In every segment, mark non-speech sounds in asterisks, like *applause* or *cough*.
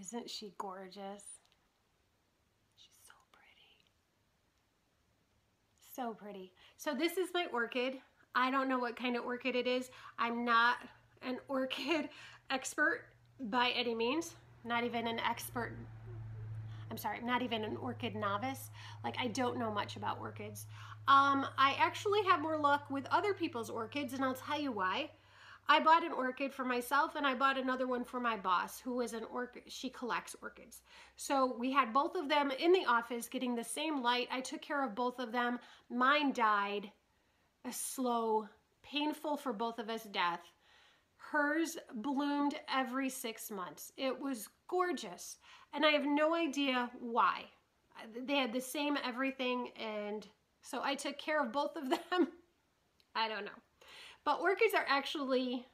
Isn't she gorgeous? She's so pretty. So pretty. So this is my orchid. I don't know what kind of orchid it is. I'm not an orchid *laughs* expert by any means. Not even an expert. I'm sorry, I'm not even an orchid novice. Like I don't know much about orchids. Um, I actually have more luck with other people's orchids and I'll tell you why. I bought an orchid for myself and I bought another one for my boss who is an orchid, she collects orchids. So we had both of them in the office getting the same light. I took care of both of them. Mine died a slow, painful for both of us death. Hers bloomed every six months. It was gorgeous. And I have no idea why. They had the same everything and so I took care of both of them. *laughs* I don't know. But orchids are actually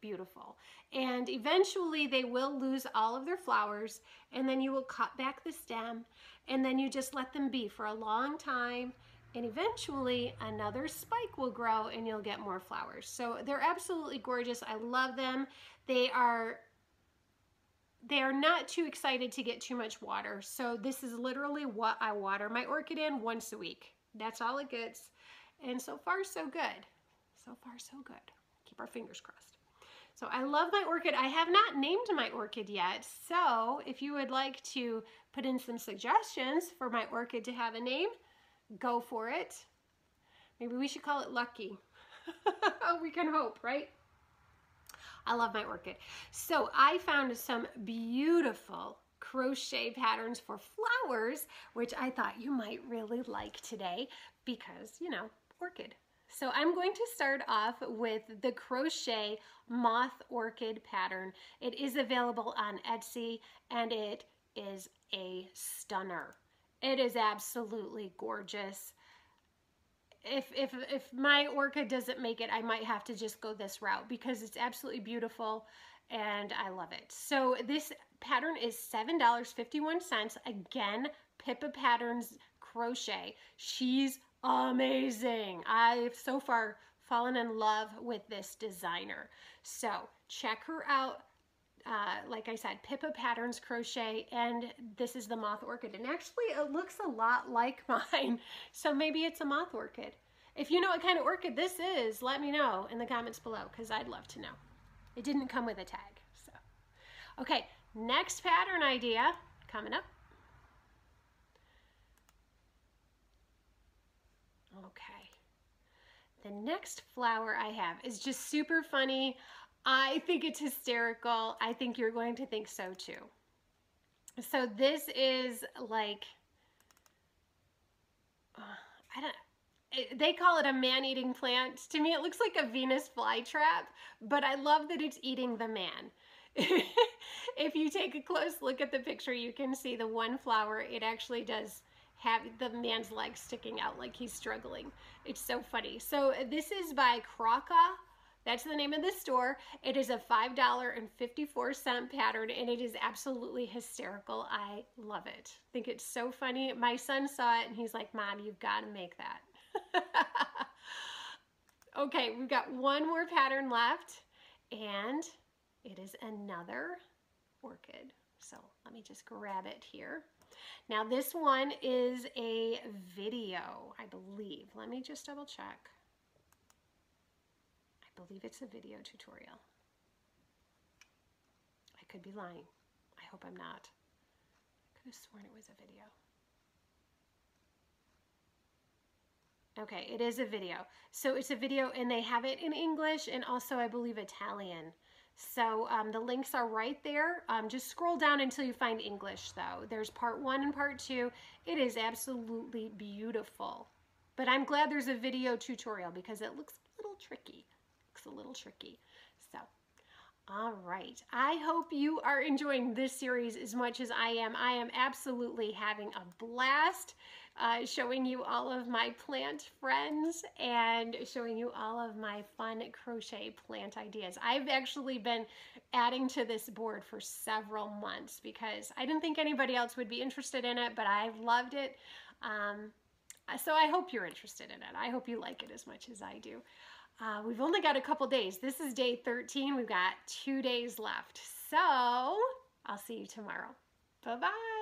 beautiful. And eventually they will lose all of their flowers and then you will cut back the stem and then you just let them be for a long time and eventually another spike will grow and you'll get more flowers. So they're absolutely gorgeous. I love them. They are they are not too excited to get too much water. So this is literally what I water my orchid in once a week. That's all it gets. And so far so good. So far, so good. Keep our fingers crossed. So I love my orchid. I have not named my orchid yet. So if you would like to put in some suggestions for my orchid to have a name, go for it. Maybe we should call it Lucky. *laughs* we can hope, right? I love my orchid. So I found some beautiful crochet patterns for flowers, which I thought you might really like today because, you know, orchid. So I'm going to start off with the crochet moth orchid pattern. It is available on Etsy and it is a stunner. It is absolutely gorgeous. If, if, if my orchid doesn't make it, I might have to just go this route because it's absolutely beautiful and I love it. So this pattern is $7.51. Again, Pippa Patterns Crochet. She's amazing. I've so far fallen in love with this designer. So check her out. Uh, like I said, Pippa Patterns Crochet, and this is the moth orchid. And actually, it looks a lot *laughs* like mine, so maybe it's a moth orchid. If you know what kind of orchid this is, let me know in the comments below, because I'd love to know. It didn't come with a tag, so. Okay, next pattern idea coming up. Okay. The next flower I have is just super funny. I think it's hysterical. I think you're going to think so too. So this is like, uh, I don't, it, they call it a man-eating plant. To me, it looks like a Venus flytrap, but I love that it's eating the man. *laughs* if you take a close look at the picture, you can see the one flower, it actually does have the man's legs sticking out like he's struggling. It's so funny. So uh, this is by Kraka. That's the name of the store. It is a $5.54 pattern and it is absolutely hysterical. I love it. I think it's so funny. My son saw it and he's like, Mom, you've got to make that. *laughs* okay, we've got one more pattern left and it is another orchid. So let me just grab it here. Now this one is a video, I believe. Let me just double check. I believe it's a video tutorial. I could be lying. I hope I'm not. I could have sworn it was a video. Okay, it is a video. So it's a video and they have it in English and also I believe Italian. So um, the links are right there. Um, just scroll down until you find English though. There's part one and part two. It is absolutely beautiful. But I'm glad there's a video tutorial because it looks a little tricky. Looks a little tricky. So, all right. I hope you are enjoying this series as much as I am. I am absolutely having a blast uh, showing you all of my plant friends and showing you all of my fun crochet plant ideas. I've actually been adding to this board for several months because I didn't think anybody else would be interested in it, but I've loved it. Um, so I hope you're interested in it. I hope you like it as much as I do. Uh, we've only got a couple days. This is day 13. We've got two days left. So I'll see you tomorrow. Bye bye.